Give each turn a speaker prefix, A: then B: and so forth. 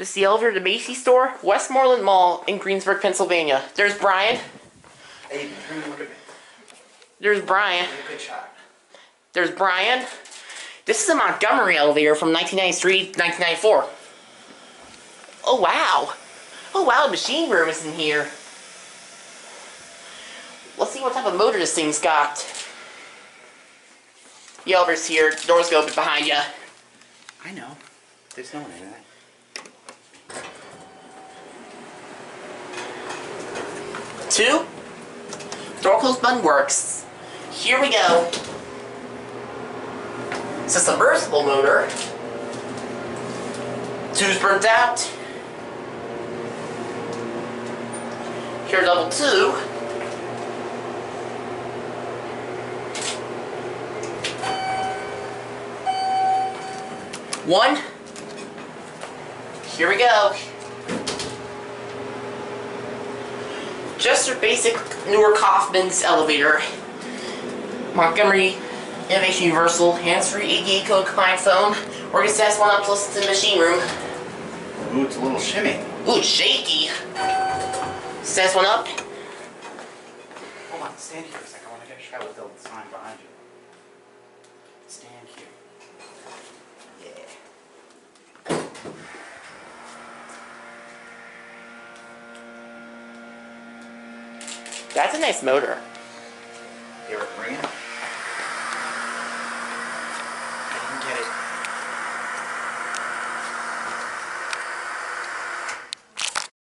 A: This is the elevator to Macy's store, Westmoreland Mall in Greensburg, Pennsylvania. There's Bryan.
B: Hey, come and look at me.
A: There's
B: Bryan. Good shot.
A: There's Bryan. This is a Montgomery elevator from 1993, 1994. Oh wow. Oh wow, the machine room is in here. Let's see what type of motor this thing's got. The elevator's here, doors go open behind you.
B: I know. There's no one in that.
A: Two. Door close button works. Here we go. It's a submersible motor. Two's burnt out. Here double two. One. Here we go. Just your basic newer Kaufmann's elevator. Montgomery Innovation Universal, hands-free ADA code compliant phone. We're gonna set one up to listen to the machine room.
B: Ooh, it's a little shimmy.
A: Ooh, it's shaky. Set this one up.
B: Hold on, stand here for a second. I want to get a shot with the sign behind you. Stand here. Yeah.
A: That's a nice motor.
B: Here.